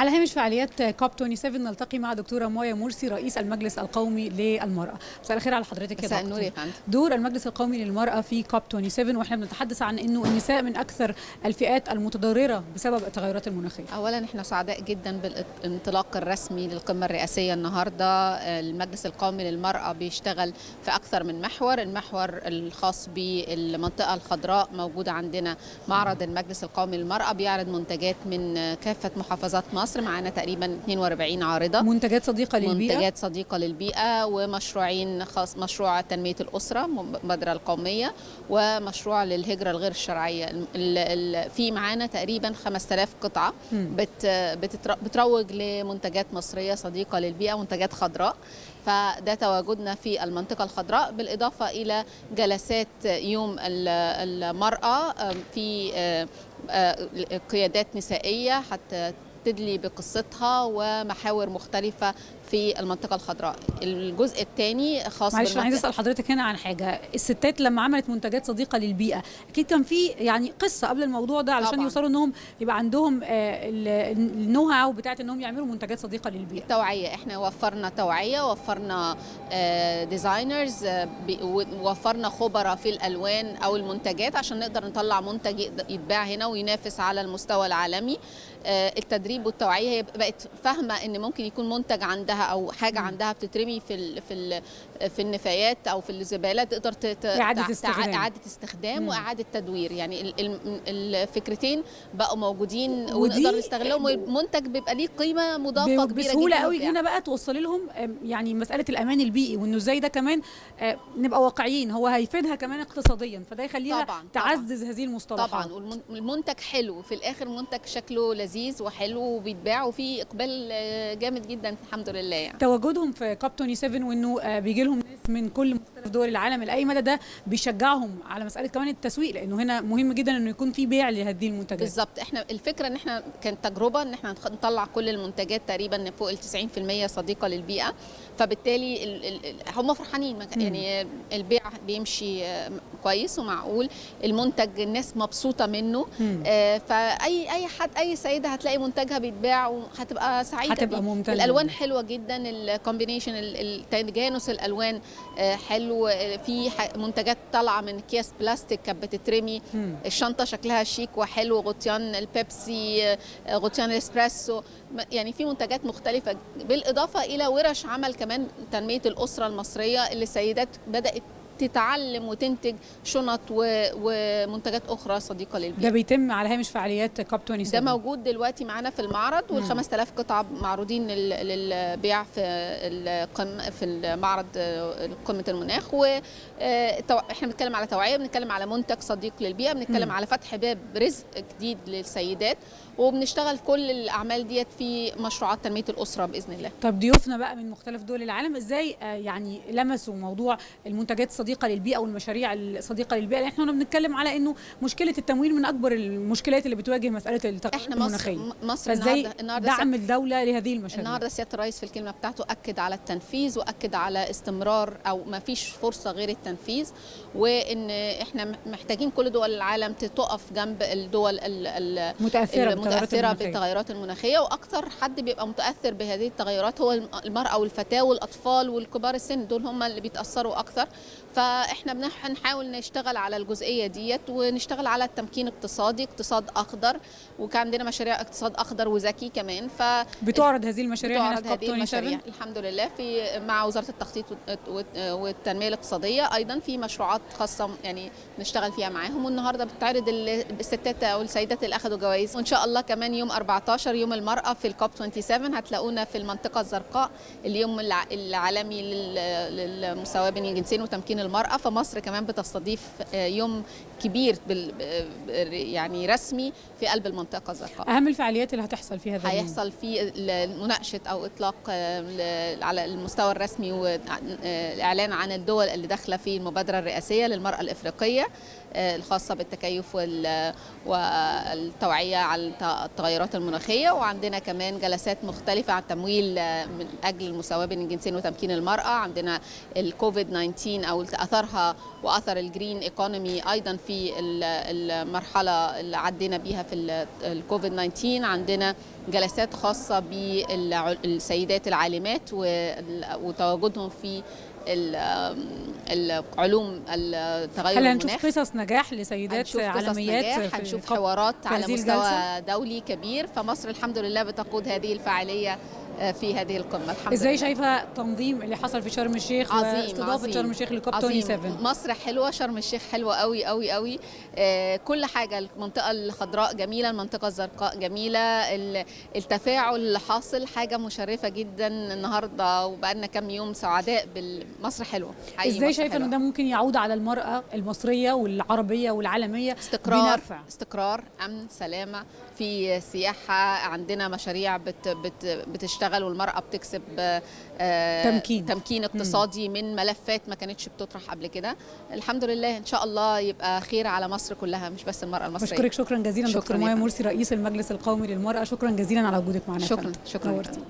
على هامش فعاليات كوب 27 نلتقي مع دكتورة مايا مرسي رئيس المجلس القومي للمرأة. مساء الخير على حضرتك يا مساء دكتور. النور يا فندم. دور المجلس القومي للمرأة في كوب 27 وإحنا بنتحدث عن إنه النساء من أكثر الفئات المتضررة بسبب التغيرات المناخية. اولا إحنا سعداء جدا بالانطلاق الرسمي للقمة الرئاسية النهارده. المجلس القومي للمرأة بيشتغل في أكثر من محور المحور الخاص بالمنطقة الخضراء موجود عندنا معرض المجلس القومي للمرأة بيعرض منتجات من كافة محافظات مصر. معانا تقريبا 42 عارضة. منتجات صديقة للبيئة؟ منتجات صديقة للبيئة ومشروعين خاص مشروع تنمية الأسرة المبادره القومية ومشروع للهجرة الغير الشرعيه ال- ال- في معانا تقريبا 5000 قطعة. بت بتروج لمنتجات مصرية صديقة للبيئة منتجات خضراء. فده تواجدنا في المنطقة الخضراء بالإضافة إلى جلسات يوم ال- المرأة في آه، آه، قيادات نسائية حتى تدلي بقصتها ومحاور مختلفة في المنطقة الخضراء. الجزء الثاني خاص معلش أنا عايز أسأل حضرتك هنا عن حاجة. الستات لما عملت منتجات صديقة للبيئة أكيد كان في يعني قصة قبل الموضوع ده علشان طبعاً. يوصلوا إنهم يبقى عندهم آه، ال- النو هاو بتاعت إنهم يعملوا منتجات صديقة للبيئة. توعية. إحنا وفرنا توعية وفرنا ديزاينرز ووفرنا خبراء في الألوان أو المنتجات عشان نقدر نطلع منتج يتباع هنا وينافس على المستوى العالمي. آه، التدريب والتوعية هي بقت فاهمة إن ممكن يكون منتج عندها أو حاجة مم. عندها بتترمي في ال في ال في النفايات أو في الزبالة تقدر تع- استخدام. إعادة استخدام مم. وإعادة تدوير يعني ال- ال- الفكرتين بقوا موجودين ودي- ونقدر نستغلهم والمنتج بيبقى ليه قيمة مضافة ب- كبيرة بسهولة قوي. هنا بقى توصلي لهم يعني مسألة الأمان البيئي وإنه إزاي ده كمان آه، نبقى واقعيين هو هيفيدها كمان اقتصاديا فده يخليها طبعاً، تعزز هذه المصطلحات طبعا والمنتج حلو في الآخر منتج شكله لذيذ وحلو وبيتباع وفي إقبال آه، جامد جدا الحمد لله يعني. تواجدهم في كاب 27 وإنه آه، بيجي لهم ناس من كل مختلف دول العالم. لأي مدى ده بيشجعهم على مسألة كمان التسويق؟ لأنه هنا مهم جدا إنه يكون في بيع لهذه المنتجات. بالظبط. إحنا الفكرة إن إحنا كانت تجربه إن إحنا نطلع كل المنتجات تقريبا فوق ال 90% صديقة للبيئة. فبالتالي ال ال ال هم فرحانين. يعني البيع بيمشي آه، كويس ومعقول. المنتج الناس مبسوطة منه. آه، فأي أي حد أي سيدة هتلاقي منتجها بيتباع وهتبقى سعيدة. هتبقى بيه. ممتازة. الألوان. حلوة جدا. ال combination تجانس الألوان آه، حلو. آه، في منتجات طالعة من اكياس بلاستيك كانت بتترمي. الشنطة شكلها شيك وحلو غطيان البيبسي آه، غطيان الإسبريسو. يعني في منتجات مختلفة. بالإضافة إلى ورش عمل كمان تنمية الأسرة المصرية اللي السيدات بدأت تتعلم وتنتج شنط ومنتجات أخرى صديقة للبيئة. ده بيتم على هامش فعاليات كاب 27 ده موجود دلوقتي معانا في المعرض وال 5000 قطعة معروضين لل- للبيع في القم في المعرض قمة المناخ. و آه، إحنا بنتكلم على توعية بنتكلم على منتج صديق للبيئة بنتكلم مم. على فتح باب رزق جديد للسيدات. وبنشتغل كل الأعمال ديت في مشروعات تنمية الأسرة بإذن الله. طب ضيوفنا بقى من مختلف دول العالم إزاي آه، يعني لمسوا موضوع المنتجات الصديقه للبيئة والمشاريع الصديقة للبيئة لأن إحنا كنا بنتكلم على إنه مشكلة التمويل من أكبر المشكلات اللي بتواجه مسألة التغير إحنا مصر فإزاي النهارده النهارده دعم الدولة لهذه المشاريع؟ النهارده سيادة الرئيس في الكلمة بتاعته أكد على التنفيذ وأكد على استمرار أو ما فيش فرصة غير التنفيذ وإن إحنا محتاجين كل دول العالم تقف جنب الدول المتاثره المناخية. بالتغيرات المناخية وأكثر حد بيبقى متأثر بهذه التغيرات هو الم- المرأة والفتاة والأطفال والكبار السن دول هم اللي بيتأثروا أكثر فإحنا بنح- بنحاول نشتغل على الجزئية ديت ونشتغل على التمكين اقتصادي اقتصاد أخضر وكان عندنا مشاريع اقتصاد أخضر وذكي كمان ف بتعرض هذه المشاريع هنا بتعرض في كاب هذه المشاريع. 27 الحمد لله. في مع وزارة التخطيط والت- والت- والتنمية الاقتصادية أيضا في مشروعات خاصة يعني نشتغل فيها معاهم والنهاردة بتعرض ال- الستات أو السيدات اللي اخذوا جوائز. وإن شاء الله كمان يوم 14 يوم المرأة في الكوب 27 هتلاقونا في المنطقة الزرقاء اليوم الع- العالمي لل- للمساواه بين الجنسين وتمكين المرأة فمصر كمان بتستضيف آه، يوم كبير بال يعني رسمي في قلب المنطقة الزرقاء. أهم الفعاليات اللي هتحصل في هذا. هيحصل في مناقشه أو إطلاق آه، على المستوى الرسمي والاعلان عن الدول اللي داخلة في المبادرة الرئاسية للمرأة الإفريقية آه، الخاصة بالتكيف وال- والتوعية على الت- التغيرات المناخية. وعندنا كمان جلسات مختلفة عن تمويل آه، من أجل المساواة بين الجنسين وتمكين المرأة. عندنا الكوفيد 19 أو أثرها وأثر الجرين ايكونومي أيضا في المرحلة اللي عدينا بيها في الكوفيد 19 عندنا جلسات خاصة بالسيدات العالمات وتواجدهم في العلوم التغير هل المناخ؟ هنشوف قصص نجاح لسيدات عالميات نجاح هنشوف حوارات على مستوى دولي كبير فمصر الحمد لله بتقود هذه الفعالية في هذه القمة. الحمد إزاي لله. شايفة التنظيم اللي حصل في شرم الشيخ عظيم واستضافه عظيم شرم الشيخ لكوب عظيم. 27 مصر حلوة شرم الشيخ حلوة قوي قوي قوي آه كل حاجة المنطقة الخضراء جميلة المنطقة الزرقاء جميلة التفاعل اللي حاصل حاجة مشرفة جدا النهارده وبقالنا كام يوم سعداء بالمصر حلوة إزاي شايفه ان ده ممكن يعود على المرأة المصرية والعربية والعالمية استقرار بنرفع. استقرار أمن سلامة في سياحة عندنا مشاريع بت بت بتشتغل والمرأة بتكسب آه تمكين تمكين اقتصادي مم. من ملفات ما كانتش بتطرح قبل كده الحمد لله إن شاء الله يبقى خير على مصر كلها مش بس المرأة المصرية بشكرك شكرا جزيلا شكراً دكتور يا مايا. مرسي رئيس المجلس القومي للمرأة شكرا جزيلا على وجودك معنا شكرا. شكرا نورتينا.